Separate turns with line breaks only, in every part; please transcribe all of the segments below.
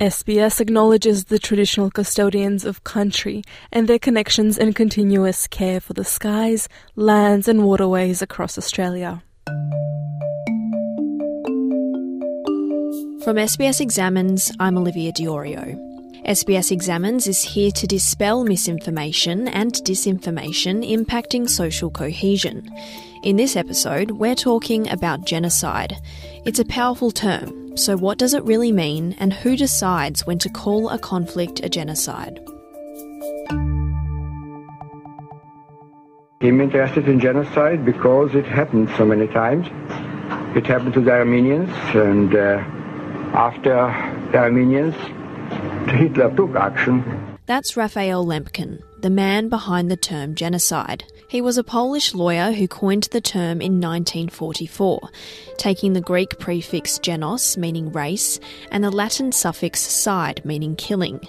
SBS acknowledges the traditional custodians of country and their connections and continuous care for the skies, lands, and waterways across Australia.
From SBS Examines, I'm Olivia Diorio. SBS Examines is here to dispel misinformation and disinformation impacting social cohesion. In this episode, we're talking about genocide. It's a powerful term, so what does it really mean, and who decides when to call a conflict a genocide?
I'm interested in genocide because it happened so many times. It happened to the Armenians, and uh, after the Armenians, Hitler took action.
That's Raphael Lemkin, the man behind the term genocide. He was a Polish lawyer who coined the term in 1944, taking the Greek prefix genos, meaning race, and the Latin suffix cide, meaning killing.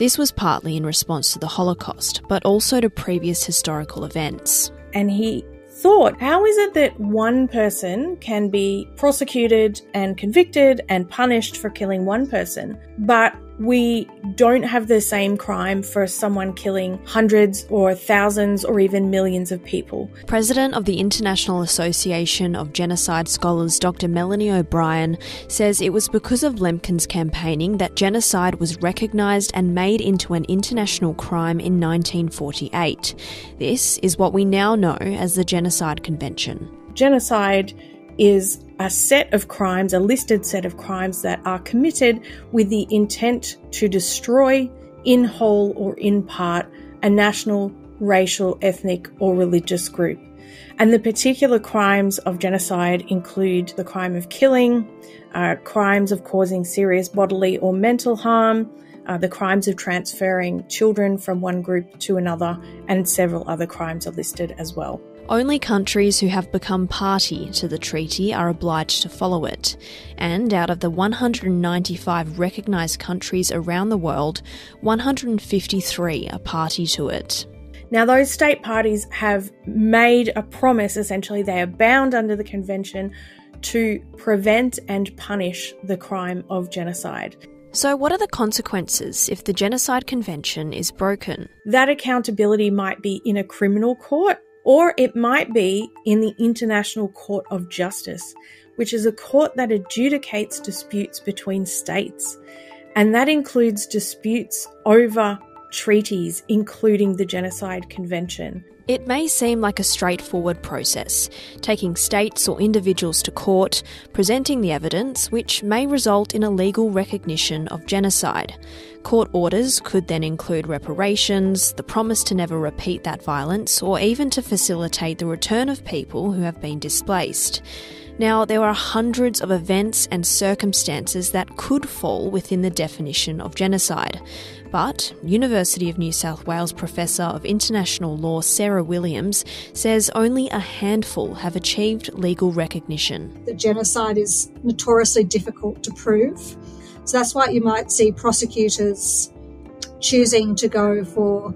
This was partly in response to the Holocaust, but also to previous historical events.
And he thought, how is it that one person can be prosecuted and convicted and punished for killing one person, but we don't have the same crime for someone killing hundreds or thousands or even millions of people.
President of the International Association of Genocide Scholars, Dr. Melanie O'Brien, says it was because of Lemkin's campaigning that genocide was recognised and made into an international crime in 1948. This is what we now know as the Genocide Convention.
Genocide is a set of crimes, a listed set of crimes that are committed with the intent to destroy, in whole or in part, a national, racial, ethnic, or religious group. And the particular crimes of genocide include the crime of killing, uh, crimes of causing serious bodily or mental harm, uh, the crimes of transferring children from one group to another, and several other crimes are listed as well.
Only countries who have become party to the treaty are obliged to follow it, and out of the 195 recognised countries around the world, 153 are party to it.
Now, those state parties have made a promise essentially, they are bound under the convention to prevent and punish the crime of genocide.
So, what are the consequences if the Genocide Convention is broken?
That accountability might be in a criminal court or it might be in the International Court of Justice, which is a court that adjudicates disputes between states. And that includes disputes over treaties, including the Genocide Convention.
It may seem like a straightforward process, taking states or individuals to court, presenting the evidence, which may result in a legal recognition of genocide. Court orders could then include reparations, the promise to never repeat that violence, or even to facilitate the return of people who have been displaced. Now, there are hundreds of events and circumstances that could fall within the definition of genocide. But University of New South Wales Professor of International Law Sarah Williams says only a handful have achieved legal recognition.
The genocide is notoriously difficult to prove. So that's why you might see prosecutors choosing to go for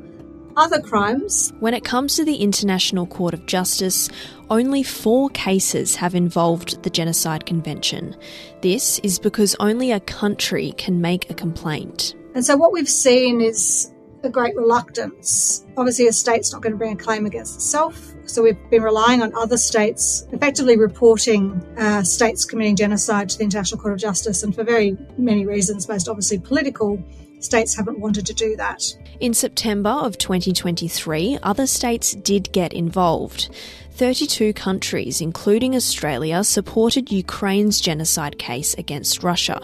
other crimes.
When it comes to the International Court of Justice, only four cases have involved the Genocide Convention. This is because only a country can make a complaint.
And so what we've seen is a great reluctance. Obviously, a state's not going to bring a claim against itself. So we've been relying on other states effectively reporting uh, states committing genocide to the International Court of Justice. And for very many reasons, most obviously political, states haven't wanted to do that.
In September of 2023, other states did get involved. 32 countries, including Australia, supported Ukraine's genocide case against Russia.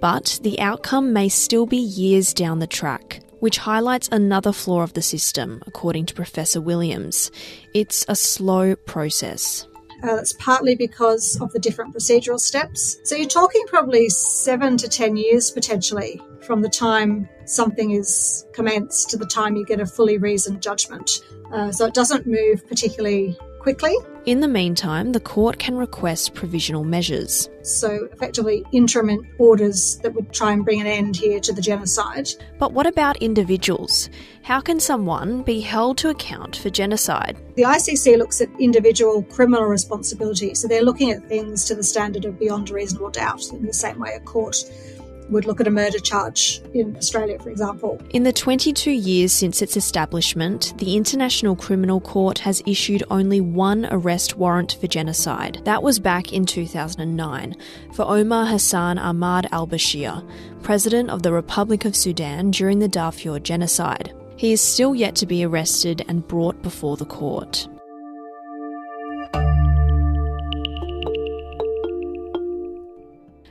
But the outcome may still be years down the track, which highlights another flaw of the system, according to Professor Williams. It's a slow process.
Uh, that's partly because of the different procedural steps. So you're talking probably seven to 10 years potentially from the time something is commenced to the time you get a fully reasoned judgment. Uh, so it doesn't move particularly quickly.
In the meantime, the court can request provisional measures.
So, effectively, interim orders that would try and bring an end here to the genocide.
But what about individuals? How can someone be held to account for genocide?
The ICC looks at individual criminal responsibility, so they're looking at things to the standard of beyond reasonable doubt, in the same way a court would look at a murder charge in Australia, for example.
In the 22 years since its establishment, the International Criminal Court has issued only one arrest warrant for genocide. That was back in 2009 for Omar Hassan Ahmad al Bashir, president of the Republic of Sudan during the Darfur genocide. He is still yet to be arrested and brought before the court.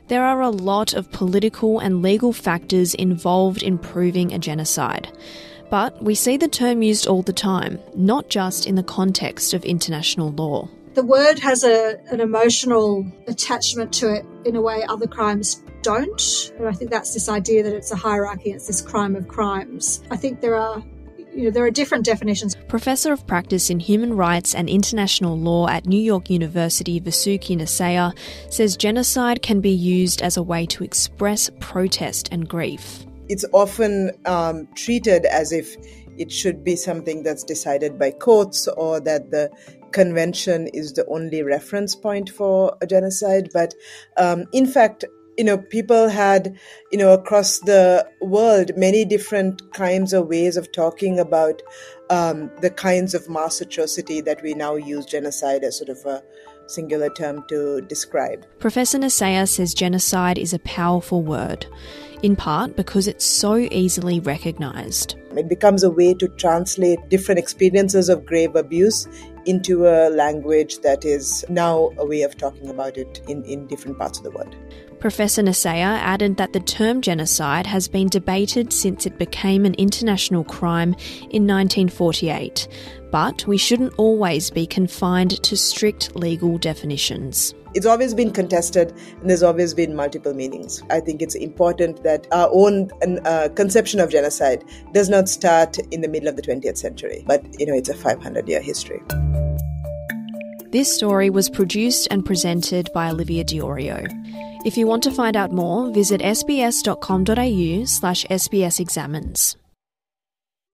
There are a lot of political and legal factors involved in proving a genocide. But we see the term used all the time, not just in the context of international law.
The word has a, an emotional attachment to it in a way other crimes don't. And I think that's this idea that it's a hierarchy, it's this crime of crimes. I think there are you know, there are different definitions.
Professor of Practice in Human Rights and International Law at New York University, Vasuki Nesiah, says genocide can be used as a way to express protest and grief.
It's often um, treated as if it should be something that's decided by courts or that the convention is the only reference point for a genocide. But um, in fact, you know, people had, you know, across the world, many different kinds of ways of talking about um, the kinds of mass atrocity that we now use genocide as sort of a singular term to describe.
Professor Nesiah says genocide is a powerful word, in part because it's so easily recognized.
It becomes a way to translate different experiences of grave abuse into a language that is now a way of talking about it in, in different parts of the world.
Professor Nesiah added that the term genocide has been debated since it became an international crime in 1948, but we shouldn't always be confined to strict legal definitions.
It's always been contested and there's always been multiple meanings. I think it's important that our own uh, conception of genocide does not start in the middle of the 20th century, but you know, it's a 500 year history.
This story was produced and presented by Olivia Diorio. If you want to find out more, visit sbs.com.au slash sbsexamines.